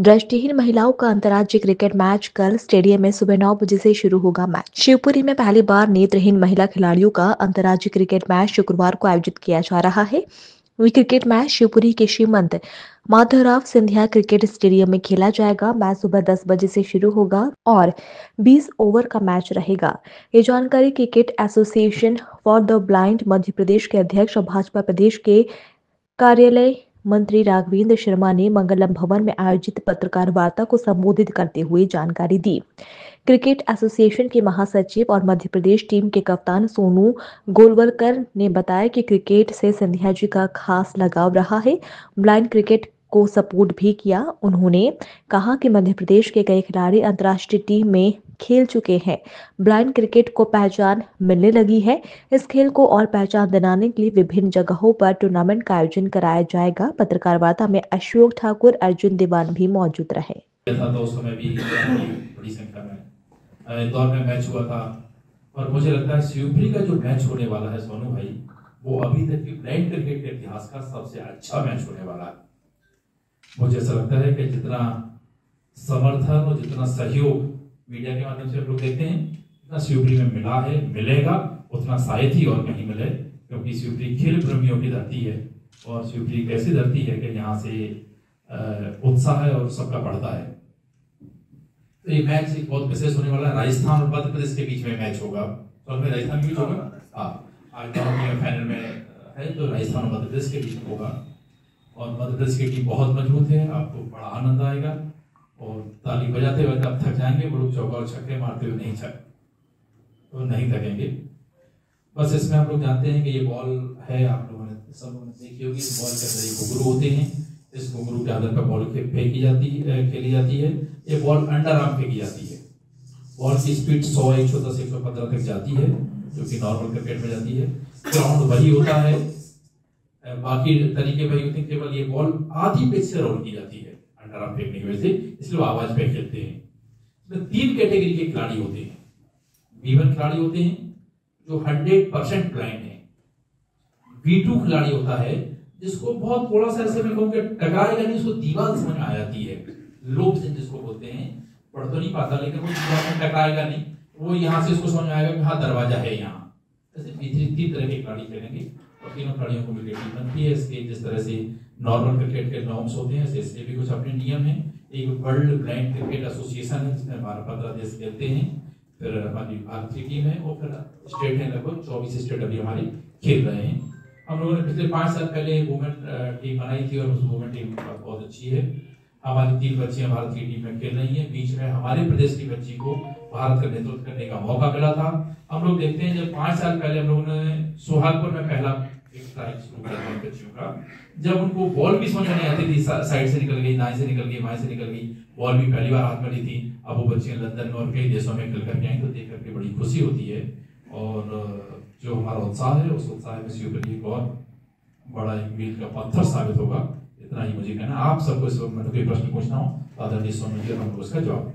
दृष्टिहीन महिलाओं का अंतर्राज्यीय क्रिकेट मैच कल स्टेडियम में सुबह नौ बजे से शुरू होगा मैच। शिवपुरी में पहली बार नेत्रहीन महिला खिलाड़ियों का अंतर्राज्यीय क्रिकेट मैच शुक्रवार को आयोजित किया जा रहा है। क्रिकेट मैच शिवपुरी के श्रीमंत माधवराव सिंधिया क्रिकेट स्टेडियम में खेला जाएगा। मैच सुबह 10 बजे से शुरू होगा और 20 ओवर का मैच रहेगा। ये जानकारी cricket association for the blind Madhya Pradesh के अध्यक्ष और भाजपा प्रदेश के कार्यालय मंत्री राघवेंद्र शर्मा ने मंगलम भवन में आयोजित पत्रकार वार्ता को संबोधित करते हुए जानकारी दी। क्रिकेट एसोसिएशन के महासचिव और मध्य प्रदेश टीम के कप्तान सोनू गोलवलकर ने बताया कि क्रिकेट से सिंधिया जी का खास लगाव रहा है। ब्लाइंड क्रिकेट को सपोर्ट भी किया। उन्होंने कहा कि मध्य प्रदेश के कई खिलाड़ी अंतर्राष्ट्रीय टीम में खेल चुके हैं। ब्लाइंड क्रिकेट को पहचान मिलने लगी है। इस खेल को और पहचान दिलाने के लिए विभिन्न जगहों पर टूर्नामेंट का आयोजन कराया जाएगा। पत्रकार वार्ता में अशोक ठाकुर, अर्जुन दीवान भी मौजूद रहे। तो और मुझे लगता है शिवपुरी का जो मैच होने वाला है सोनू भाई, वो अभी तक की ब्लाइंड क्रिकेट के इतिहास का सबसे अच्छा मैच होने वाला है। मुझे ऐसा लगता है कि जितना समर्थन और जितना सहयोग मीडिया के माध्यम से हम लोग देखते हैं जितना शिवपुरी में मिला है मिलेगा उतना शायद ही और कहीं मिले क्योंकि शिवपुरी खेल प्रेमियों की धरती है और शिवपुरी एक ऐसी धरती है कि यहाँ से उत्साह है और सबका बढ़ता है। तो ये मैच एक बहुत विशेष होने वाला है। राजस्थान और मध्य प्रदेश के बीच में मैच होगा। तो में राजस्थान के बीच होगा? हाँ। आज फाइनल में है तो राजस्थान और मध्य प्रदेश के बीच होगा। और मध्य प्रदेश की टीम बहुत मज़बूत है आपको बड़ा आनंद आएगा। और ताली बजाते हुए आप थक जाएँगे, वो लोग चौका और छक्के मारते हुए नहीं थक तो नहीं थकेंगे। बस इसमें आप लोग जानते हैं कि ये बॉल है, आप लोगों ने, सब लोगों ने देखी होगी, इस बॉल के अंदर ये घुघरू होते हैं। इस घुघरू के अंदर का बॉल फेंकी जाती है खेली जाती है। ये बॉल अंडर आर्म फेंकी जाती है। बॉल की स्पीड सौ, एक सौ दस, एक सौ पंद्रह तक जाती है, जो कि नॉर्मल क्रिकेट में जाती है। ग्राउंड वही होता है। बाकी तरीके वही होते हैं, केवल ये बॉल आधी पिच से रोल की जाती है। अंडर आर्म फेंकने की वजह से, इसलिए आवाज़ पे खेलते हैं। इसमें तीन कैटेगरी के खिलाड़ी होते हैं। बी खिलाड़ी होते हैं, जो हंड्रेड परसेंट ब्लाइंड है। बी टू खिलाड़ी होता है, जिसको बहुत थोड़ा सा ऐसे मैं कहूँ टकराएगा नहीं, उसको दीवार समझ में आ जाती है। लोभ जिसको बोलते हैं। पढ़ तो नहीं पाता, लेकिन वो दीवार में टकराएगा नहीं। वो यहाँ से उसको समझ में आएगा कि हाँ दरवाज़ा है यहाँ। ऐसे तीन तरह के खिलाड़ी खेलेंगे। और तीनों खिलाड़ियों को टीम बनती है इसके, जिस तरह से नॉर्मल क्रिकेट के नॉर्म्स होते हैं इसके भी कुछ अपने नियम है। एक वर्ल्ड ब्लाइंड क्रिकेट एसोसिएशन है, जिसमें हमारा पंद्रह देश खेलते हैं। फिर हमारी भारतीय टीम है और फिर स्टेट है, लगभग चौबीस स्टेट अभी हमारी खेल रहे हैं। हम लोगों ने पिछले पाँच साल पहले वुमेन टीम बनाई थी और उस वुमेन टीम बहुत अच्छी है। हमारी तीन बच्चियाँ भारत की टीम में खेल रही हैं। बीच में हमारे प्रदेश की बच्ची को भारत का नेतृत्व करने का मौका मिला था। हम लोग देखते हैं, जब पाँच साल पहले हम लोगों ने सुहागपुर में पहला जब उनको बॉल भी समझ नहीं आती थी साइड से निकल गई नाई से निकल गई माई से निकल गई बॉल भी पहली बार हाथ में ली थी। अब वो बच्चियाँ लंदन में और कई देशों में खेल करके आई तो देख करके बड़ी खुशी होती है। और, जो हमारा उत्साह है, उस उत्साह में शिवपुरी एक और बड़ा एक मील का पत्थर साबित होगा। इतना ही मुझे कहना आप सबको इस वक्त मैं तो कोई प्रश्न पूछना हूँ, आदरणीय सोनू जी हम उसका जवाब